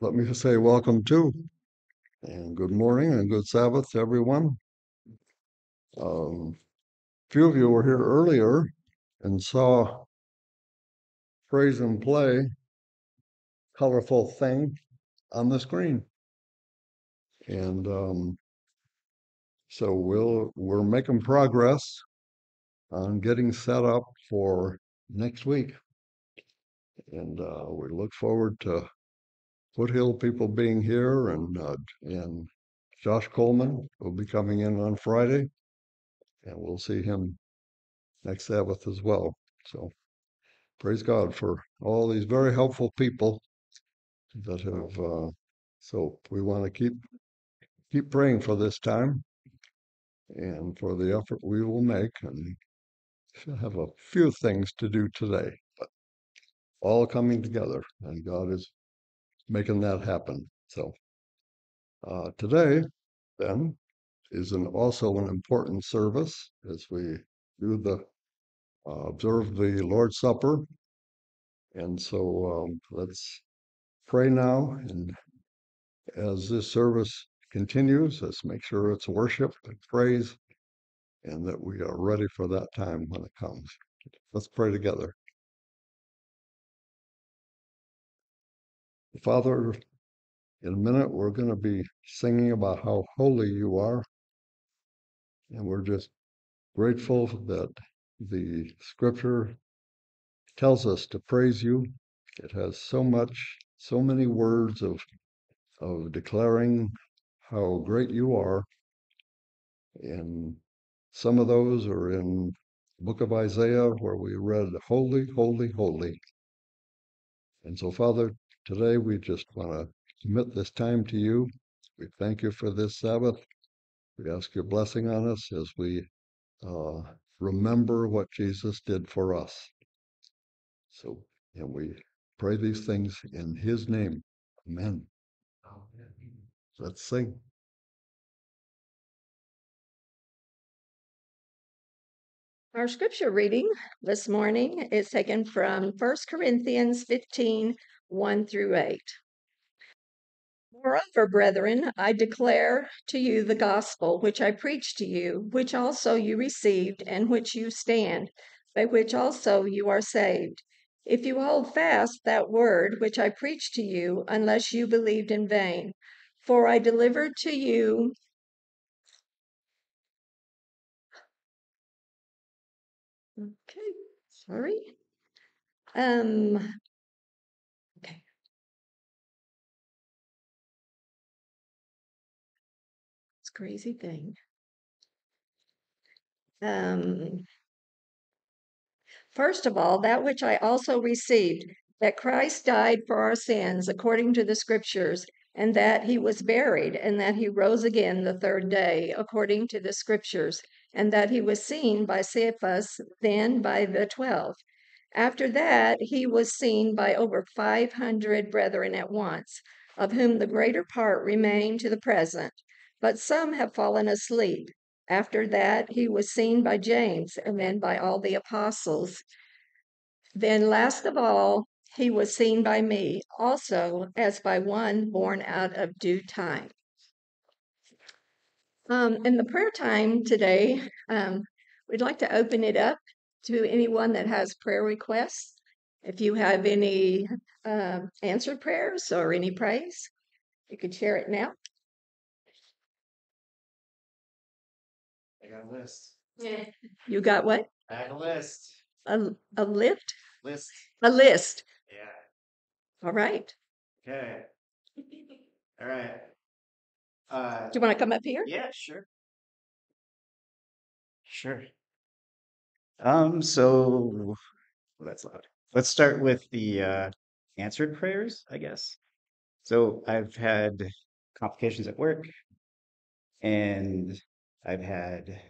let me say welcome to and good morning and good Sabbath to everyone. Um, few of you were here earlier and saw praise and play colorful thing on the screen. And um, so we'll we're making progress on getting set up for next week. And uh, we look forward to Foothill people being here and uh, and Josh Coleman will be coming in on Friday, and we'll see him next Sabbath as well. So praise God for all these very helpful people that have. Uh, so we want to keep keep praying for this time and for the effort we will make, and have a few things to do today, but all coming together, and God is making that happen. So uh, today, then, is an, also an important service as we do the uh, observe the Lord's Supper. And so um, let's pray now. And as this service continues, let's make sure it's worship and praise and that we are ready for that time when it comes. Let's pray together. Father, in a minute, we're going to be singing about how holy you are. And we're just grateful that the scripture tells us to praise you. It has so much, so many words of, of declaring how great you are. And some of those are in the book of Isaiah where we read, Holy, Holy, Holy. And so, Father, today we just want to commit this time to you. We thank you for this Sabbath. We ask your blessing on us as we uh, remember what Jesus did for us. So, and we pray these things in his name. Amen. Let's sing. Our scripture reading this morning is taken from 1 Corinthians 15 1 through 8. Moreover, brethren, I declare to you the gospel which I preached to you, which also you received, and which you stand, by which also you are saved. If you hold fast that word which I preached to you, unless you believed in vain. For I delivered to you Okay, sorry. Um, crazy thing. Um, first of all, that which I also received, that Christ died for our sins according to the scriptures, and that he was buried, and that he rose again the third day according to the scriptures, and that he was seen by Cephas, then by the twelve. After that, he was seen by over 500 brethren at once, of whom the greater part remain to the present, but some have fallen asleep. After that, he was seen by James, and then by all the apostles. Then, last of all, he was seen by me, also as by one born out of due time. Um, in the prayer time today, um, we'd like to open it up to anyone that has prayer requests. If you have any uh, answered prayers or any praise, you could share it now. I got a list. Yeah. You got what? I had a list. A, a lift? List. A list. Yeah. All right. Okay. All right. Uh, Do you want to come up here? yeah, sure. Sure. Um, so well, that's loud. Let's start with the uh, answered prayers, I guess. So I've had complications at work, and I've had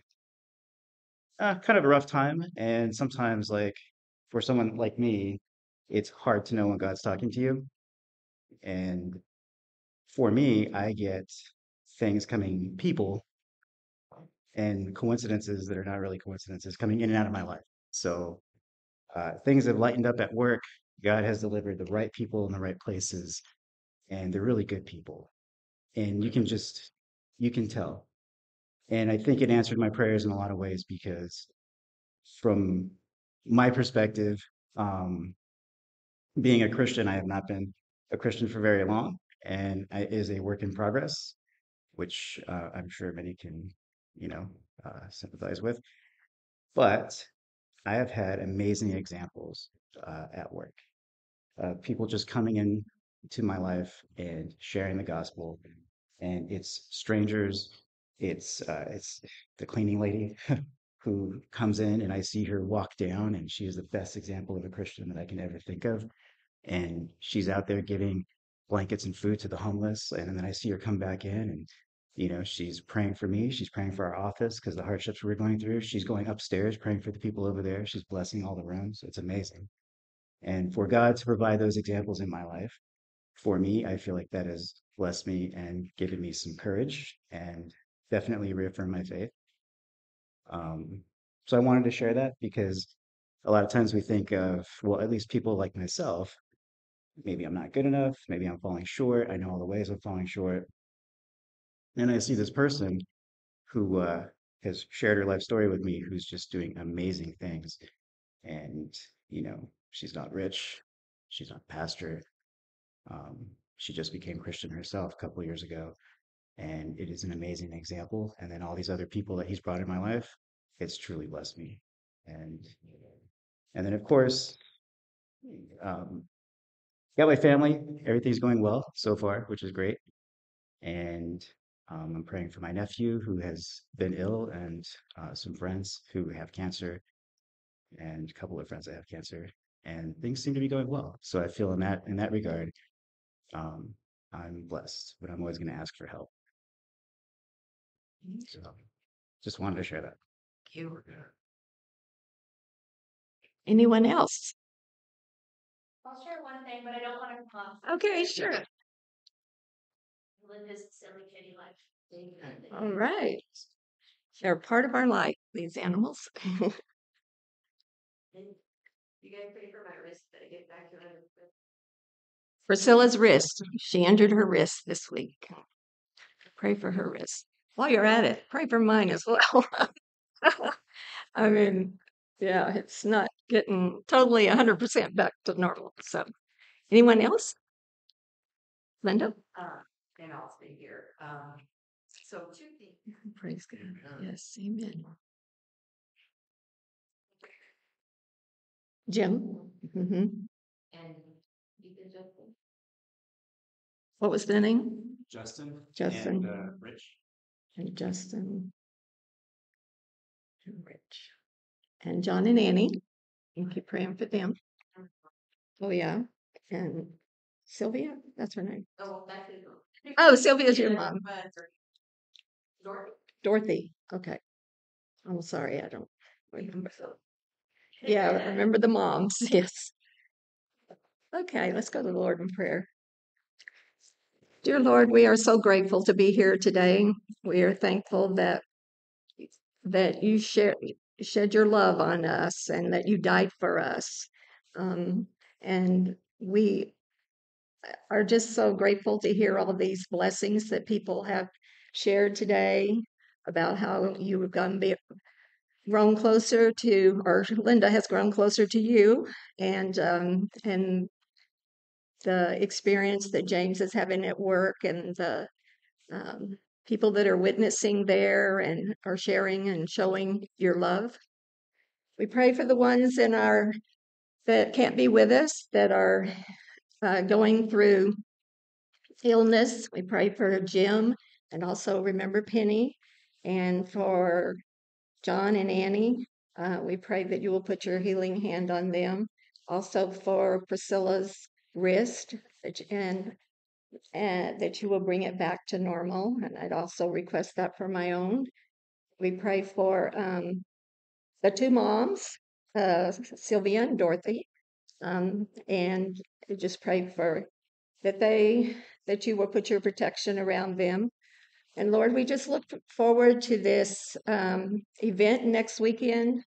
uh, kind of a rough time. And sometimes, like for someone like me, it's hard to know when God's talking to you. And for me, I get things coming, people and coincidences that are not really coincidences coming in and out of my life. So uh, things have lightened up at work. God has delivered the right people in the right places. and they're really good people. And you can just, you can tell. And I think it answered my prayers in a lot of ways because from my perspective, um, being a Christian, I have not been a Christian for very long, and it is a work in progress, which uh, I'm sure many can, you know, uh, sympathize with. But I have had amazing examples uh, at work. People just coming in to my life and sharing the gospel, and it's strangers. It's uh, it's the cleaning lady who comes in, and I see her walk down, and she is the best example of a Christian that I can ever think of. And she's out there giving blankets and food to the homeless, and then I see her come back in, and you know, she's praying for me. She's praying for our office because the hardships we're going through. She's going upstairs praying for the people over there. She's blessing all the rooms. It's amazing. And for God to provide those examples in my life, for me, I feel like that has blessed me and given me some courage and definitely reaffirmed my faith. Um, so I wanted to share that because a lot of times we think of, well, at least people like myself, maybe I'm not good enough, maybe I'm falling short. I know all the ways I'm falling short. And I see this person who uh, has shared her life story with me, who's just doing amazing things. And, you know, she's not rich, she's not a pastor. Um, she just became Christian herself a couple years ago. And it is an amazing example. And then all these other people that he's brought in my life, it's truly blessed me. And and then of course, um, got my family. Everything's going well so far, which is great. And um, I'm praying for my nephew who has been ill, and uh, some friends who have cancer, and a couple of friends that have cancer. And things seem to be going well. So I feel in that in that regard, um, I'm blessed, but I'm always going to ask for help. Mm-hmm. So just wanted to share that. Thank you. Anyone else? I'll share one thing, but I don't want to come off. Okay, sure. Live his silly kitty life. All right. They're part of our life, these animals. You guys pray for my wrist that I get back to it. Priscilla's wrist. She injured her wrist this week. Pray for her wrist. While you're at it, pray for mine as well. I mean, yeah, it's not getting totally 100% back to normal. So, anyone else? Linda? Uh, and I'll stay here. Um, so two things. Praise God. Yes, amen. Jim? hmm And you can What was the name? Justin. Justin. And uh, Rich. And Justin. And Rich. And John and Annie. And keep praying for them. Oh, yeah. And Sylvia, that's her name. oh. Oh, Sylvia's your mom. Dorothy. Dorothy. Okay. I'm sorry, I don't remember. Yeah, I remember the moms. Yes. Okay, let's go to the Lord in prayer. Dear Lord, we are so grateful to be here today. We are thankful that that you share, shed your love on us and that you died for us. Um, and we are just so grateful to hear all these blessings that people have shared today about how you have gone be, grown closer to, or Linda has grown closer to you, and um, and the experience that James is having at work, and the um, people that are witnessing there and are sharing and showing your love. We pray for the ones in our that can't be with us that are uh, going through illness. We pray for Jim and also remember Penny and for John and Annie. Uh, we pray that you will put your healing hand on them. Also for Priscilla's wrist and and that you will bring it back to normal. And I'd also request that for my own. We pray for um, the two moms, uh, Sylvia and Dorothy, um, and just pray for that they that you will put your protection around them. And Lord, we just look forward to this um, event next weekend.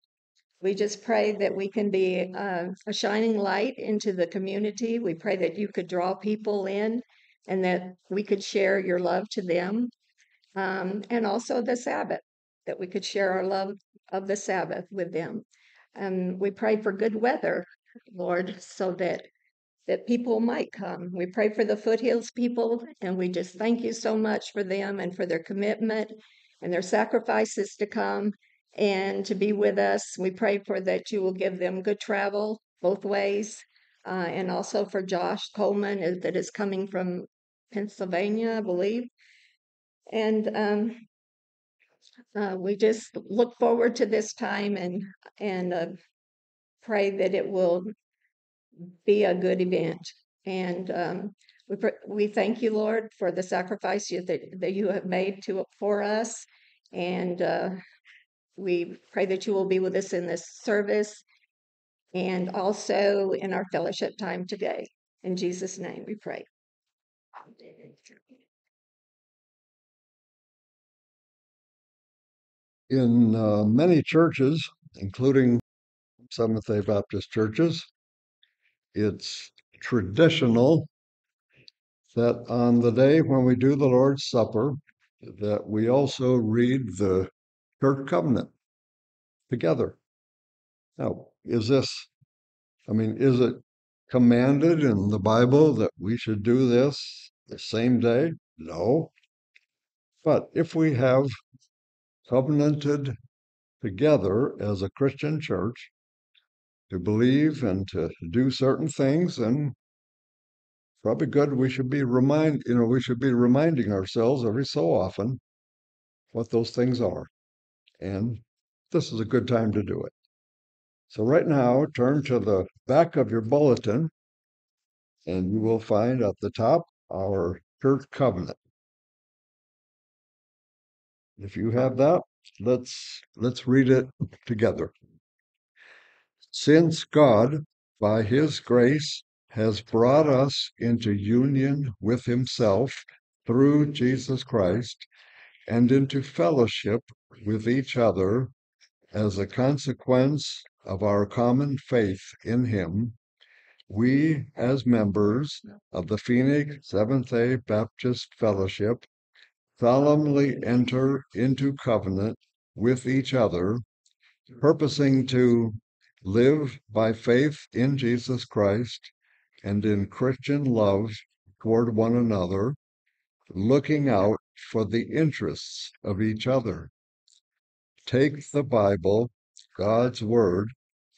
We just pray that we can be uh, a shining light into the community. We pray that you could draw people in and that we could share your love to them. Um, and also the Sabbath, that we could share our love of the Sabbath with them. And we pray for good weather, Lord, so that that people might come. We pray for the foothills people, and we just thank you so much for them and for their commitment and their sacrifices to come and to be with us. We pray for that you will give them good travel both ways, uh, and also for Josh Coleman uh, that is coming from Pennsylvania, I believe. And um, uh, we just look forward to this time and and uh, pray that it will be a good event. And um, we we thank you, Lord, for the sacrifice you, that that you have made to for us, and uh, we pray that you will be with us in this service, and also in our fellowship time today. In Jesus' name, we pray. In uh, many churches, including Seventh day Baptist churches, it's traditional that on the day when we do the Lord's Supper, that we also read the church covenant together. Now, is this, I mean, is it commanded in the Bible that we should do this the same day? No. But if we have covenanted together as a Christian church to believe and to do certain things, then probably good we should be remind you know we should be reminding ourselves every so often what those things are and this is a good time to do it. So right now turn to the back of your bulletin and you will find at the top our church covenant. If you have that let's let's read it together. Since god by his grace has brought us into union with himself through Jesus Christ and into fellowship with each other as a consequence of our common faith in him, we, as members of the Phoenix Seventh day Baptist Fellowship, solemnly enter into covenant with each other, purposing to live by faith in Jesus Christ and in Christian love toward one another, looking out for the interests of each other. Take the Bible, God's Word,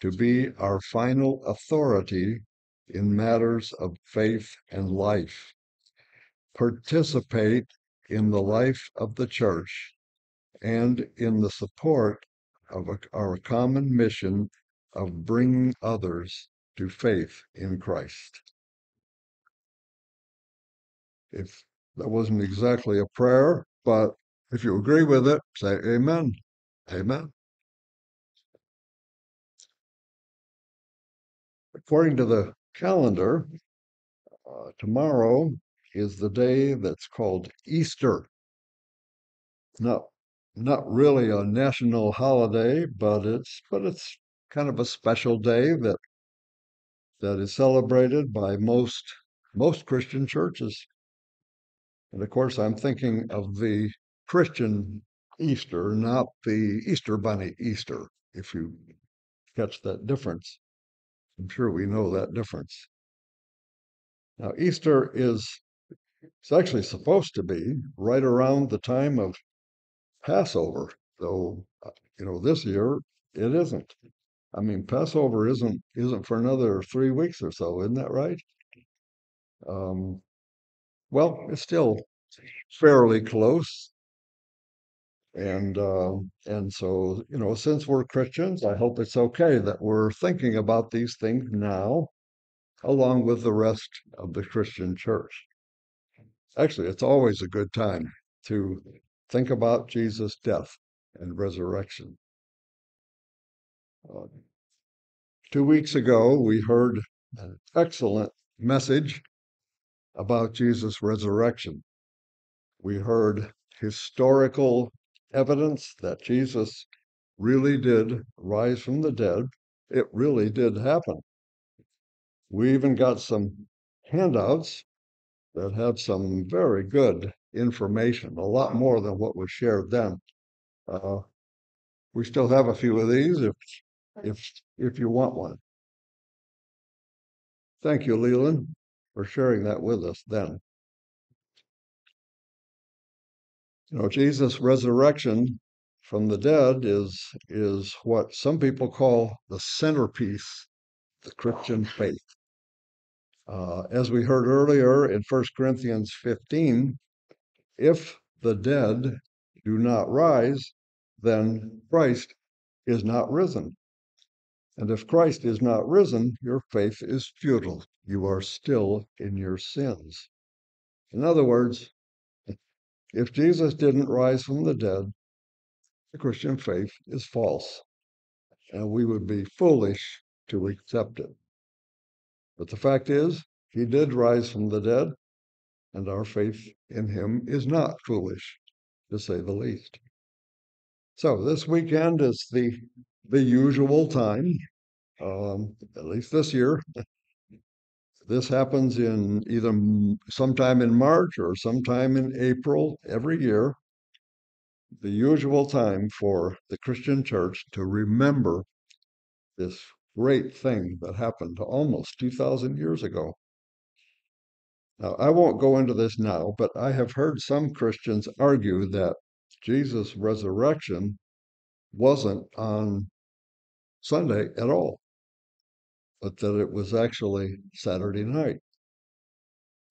to be our final authority in matters of faith and life. Participate in the life of the church and in the support of our common mission of bringing others to faith in Christ. If that wasn't exactly a prayer, but if you agree with it, say amen. Amen. According to the calendar, uh, tomorrow is the day that's called Easter. Not not really a national holiday, but it's but it's kind of a special day that that is celebrated by most most Christian churches. And of course, I'm thinking of the Christian Easter, not the Easter Bunny Easter, if you catch that difference. I'm sure we know that difference. Now, Easter is it's actually supposed to be right around the time of Passover, though uh, you know this year it isn't. I mean, Passover isn't isn't for another three weeks or so, isn't that right? Um, well, it's still fairly close, and uh, and so you know, since we're Christians, I hope it's okay that we're thinking about these things now, along with the rest of the Christian church. Actually, it's always a good time to think about Jesus' death and resurrection. Uh, two weeks ago, we heard an excellent message about Jesus' resurrection. We heard historical evidence that Jesus really did rise from the dead. It really did happen. We even got some handouts that had some very good information, a lot more than what was shared then. Uh, we still have a few of these if if if you want one. Thank you, Leland, for sharing that with us then. You know, Jesus' resurrection from the dead is is what some people call the centerpiece the Christian faith. Uh, as we heard earlier in 1 Corinthians 15, if the dead do not rise, then Christ is not risen. And if Christ is not risen, your faith is futile. You are still in your sins. In other words, if Jesus didn't rise from the dead, the Christian faith is false, and we would be foolish to accept it. But the fact is, he did rise from the dead, and our faith in him is not foolish, to say the least. So this weekend is the the usual time, um, at least this year. This happens in either sometime in March or sometime in April every year. The usual time for the Christian church to remember this great thing that happened almost 2,000 years ago. Now, I won't go into this now, but I have heard some Christians argue that Jesus' resurrection wasn't on Sunday at all, but that it was actually Saturday night.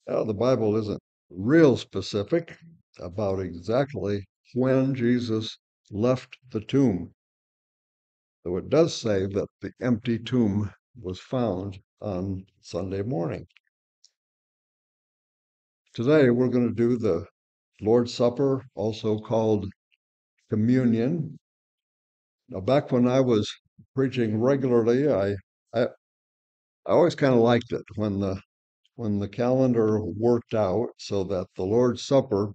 Now, the Bible isn't real specific about exactly when Jesus left the tomb, though it does say that the empty tomb was found on Sunday morning. Today, we're going to do the Lord's Supper, also called communion. Now, back when I was preaching regularly, I I, I always kind of mm. liked it when the when the calendar worked out so that the Lord's Supper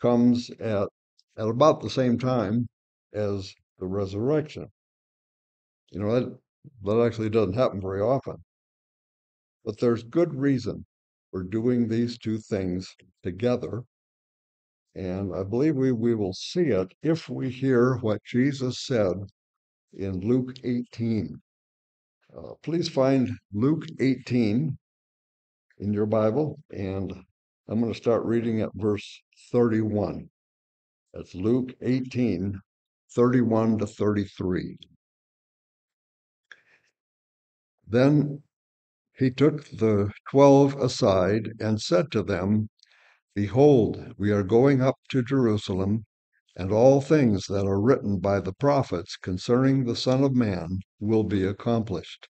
comes at at about the same time as the resurrection. You know, that that actually doesn't happen very often. But there's good reason for doing these two things together. And I believe we, we will see it if we hear what Jesus said in Luke 18. Uh, please find Luke 18 in your Bible, and I'm going to start reading at verse 31. That's Luke 18, 31 to 33. Then he took the twelve aside and said to them, Behold, we are going up to Jerusalem, and all things that are written by the prophets concerning the Son of Man will be accomplished.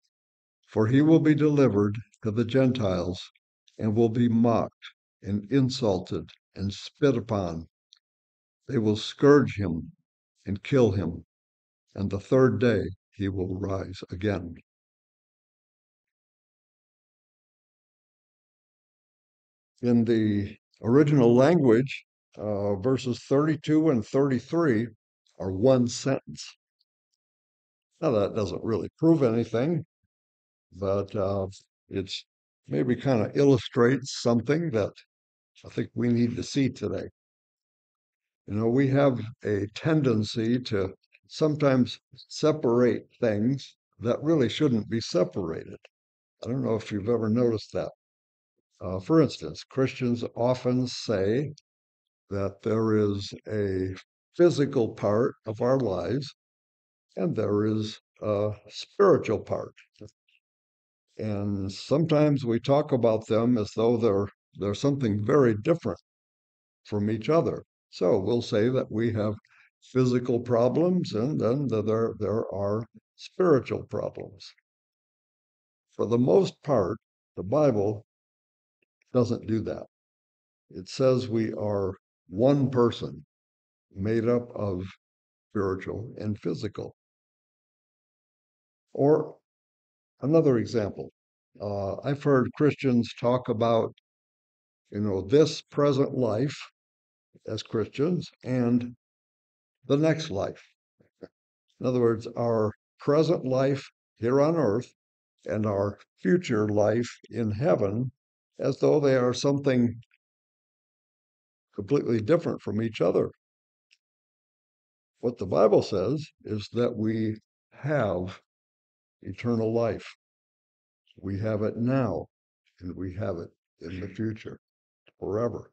For he will be delivered to the Gentiles, and will be mocked, and insulted, and spit upon. They will scourge him and kill him, and the third day he will rise again. In the original language, uh, verses 32 and 33 are one sentence. Now, that doesn't really prove anything, but uh, it's maybe kind of illustrates something that I think we need to see today. You know, we have a tendency to sometimes separate things that really shouldn't be separated. I don't know if you've ever noticed that. Uh, for instance, Christians often say that there is a physical part of our lives and there is a spiritual part. And sometimes we talk about them as though they're, they're something very different from each other. So we'll say that we have physical problems and then there, there are spiritual problems. For the most part, the Bible doesn't do that. It says we are one person made up of spiritual and physical. Or another example, uh, I've heard Christians talk about, you know, this present life as Christians and the next life. In other words, our present life here on earth and our future life in heaven as though they are something completely different from each other. What the Bible says is that we have eternal life. We have it now, and we have it in the future forever.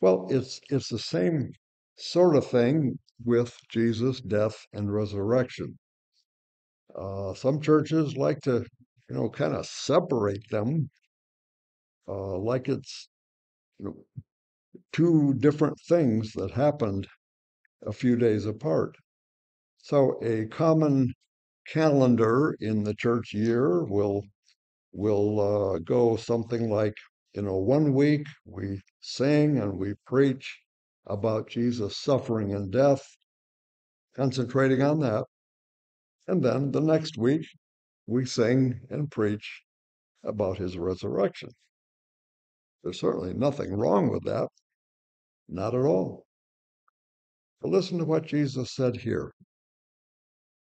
Well, it's it's the same sort of thing with Jesus' death and resurrection. Uh, some churches like to, you know, kind of separate them, uh, like it's you know, two different things that happened a few days apart. So a common calendar in the church year will will uh, go something like, you know, one week we sing and we preach about Jesus' suffering and death, concentrating on that. And then the next week we sing and preach about his resurrection. There's certainly nothing wrong with that. Not at all. But listen to what Jesus said here.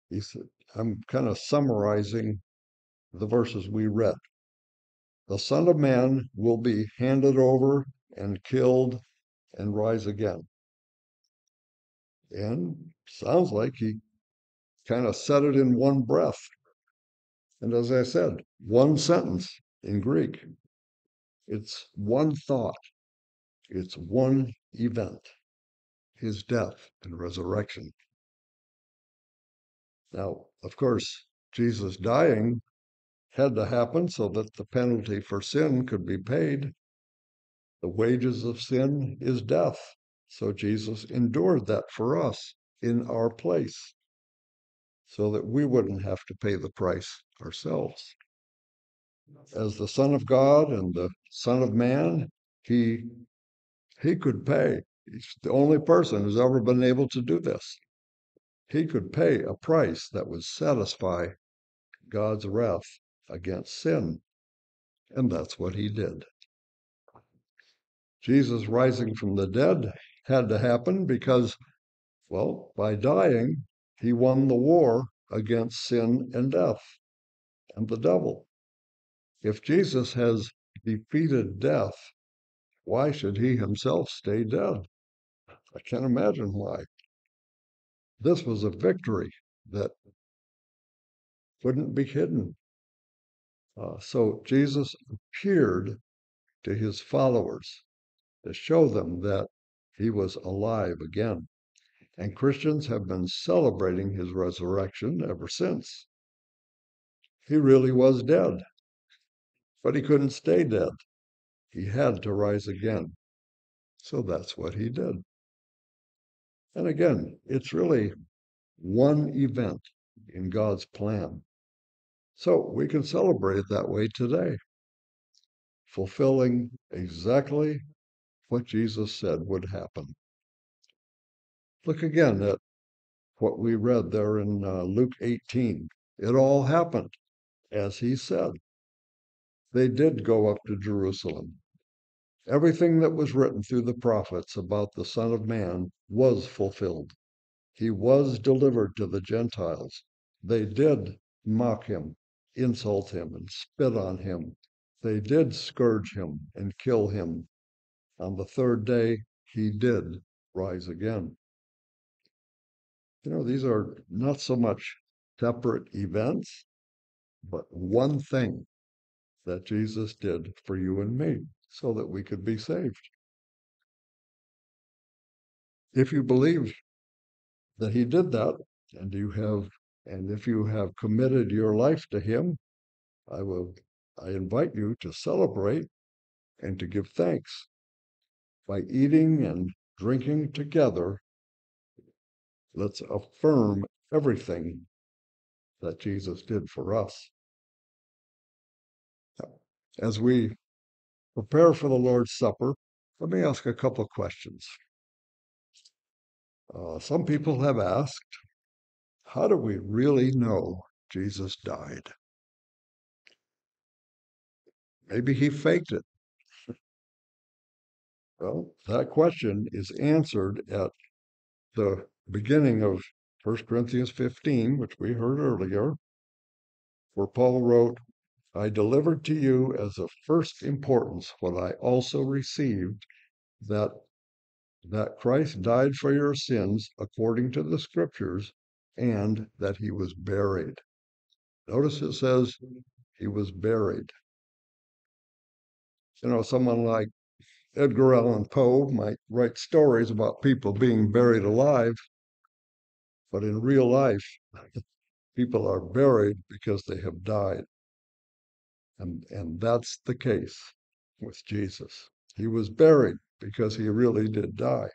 He said, I'm kind of summarizing the verses we read. The Son of Man will be handed over and killed and rise again. And sounds like he kind of said it in one breath. And as I said, one sentence in Greek. It's one thought. It's one event. His death and resurrection. Now, of course, Jesus dying had to happen so that the penalty for sin could be paid. The wages of sin is death. So Jesus endured that for us in our place so that we wouldn't have to pay the price ourselves. As the Son of God and the Son of Man, he he could pay. He's the only person who's ever been able to do this. He could pay a price that would satisfy God's wrath against sin. And that's what he did. Jesus rising from the dead had to happen because, well, by dying, he won the war against sin and death and the devil. If Jesus has defeated death, why should he himself stay dead? I can't imagine why. This was a victory that couldn't be hidden. Uh, so Jesus appeared to his followers to show them that he was alive again. And Christians have been celebrating his resurrection ever since. He really was dead, but he couldn't stay dead. He had to rise again. So that's what he did. And again, it's really one event in God's plan. So we can celebrate that way today, fulfilling exactly what Jesus said would happen. Look again at what we read there in uh, Luke 18. It all happened as he said. They did go up to Jerusalem. Everything that was written through the prophets about the Son of Man was fulfilled. He was delivered to the Gentiles. They did mock him, insult him, and spit on him. They did scourge him and kill him. On the third day, he did rise again. You know, these are not so much separate events, but one thing that Jesus did for you and me so that we could be saved. If you believe that he did that and you have and if you have committed your life to him, I will I invite you to celebrate and to give thanks by eating and drinking together. Let's affirm everything that Jesus did for us. As we prepare for the Lord's Supper, let me ask a couple of questions. Uh, some people have asked, how do we really know Jesus died? Maybe he faked it. Well, that question is answered at the beginning of 1 Corinthians 15, which we heard earlier, where Paul wrote, I delivered to you as of first importance what I also received that that Christ died for your sins according to the scriptures and that he was buried. Notice it says he was buried. You know, someone like Edgar Allan Poe might write stories about people being buried alive, but in real life, people are buried because they have died. And, and that's the case with Jesus. He was buried because he really did die.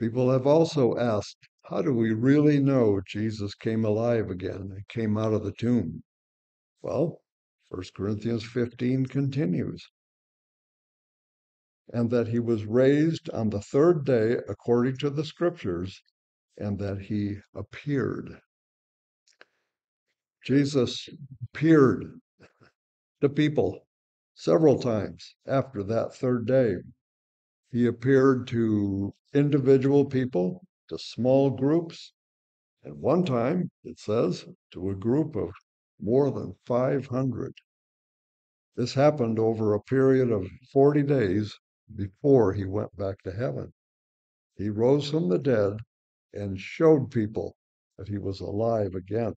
People have also asked, how do we really know Jesus came alive again and came out of the tomb? Well, 1 Corinthians 15 continues. And that he was raised on the third day according to the scriptures, and that he appeared. Jesus appeared to people several times after that third day. He appeared to individual people, to small groups. and one time, it says, to a group of more than 500. This happened over a period of 40 days before he went back to heaven. He rose from the dead and showed people that he was alive again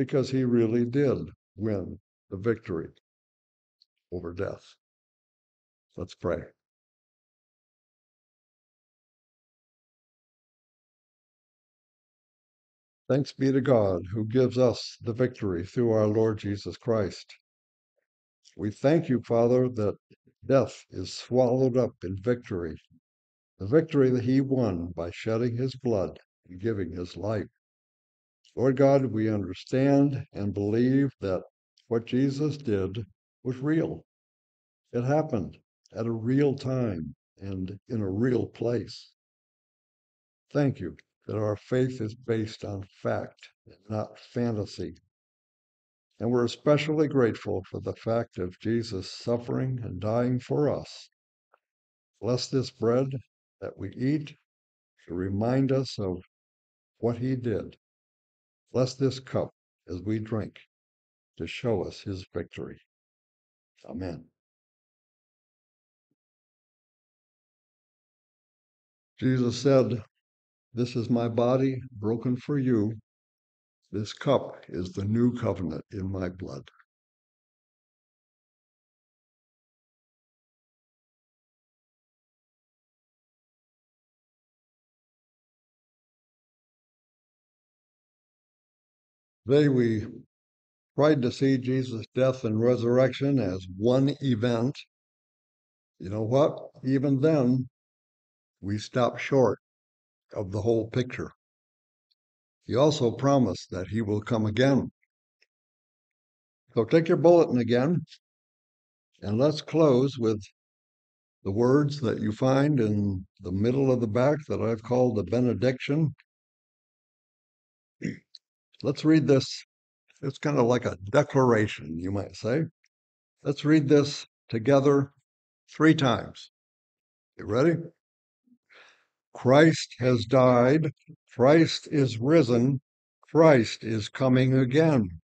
because he really did win the victory over death. Let's pray. Thanks be to God who gives us the victory through our Lord Jesus Christ. We thank you, Father, that death is swallowed up in victory, the victory that he won by shedding his blood and giving his life. Lord God, we understand and believe that what Jesus did was real. It happened at a real time and in a real place. Thank you that our faith is based on fact and not fantasy. And we're especially grateful for the fact of Jesus suffering and dying for us. Bless this bread that we eat to remind us of what he did. Bless this cup as we drink to show us his victory. Amen. Jesus said, This is my body broken for you. This cup is the new covenant in my blood. Today we tried to see Jesus' death and resurrection as one event. You know what? Even then, we stop short of the whole picture. He also promised that he will come again. So take your bulletin again, and let's close with the words that you find in the middle of the back that I've called the benediction. Let's read this. It's kind of like a declaration, you might say. Let's read this together three times. You ready? Christ has died. Christ is risen. Christ is coming again.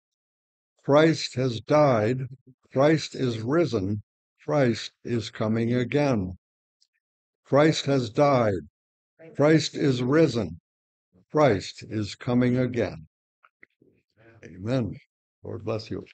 Christ has died. Christ is risen. Christ is coming again. Christ has died. Christ is risen. Christ is coming again. Amen. Lord bless you.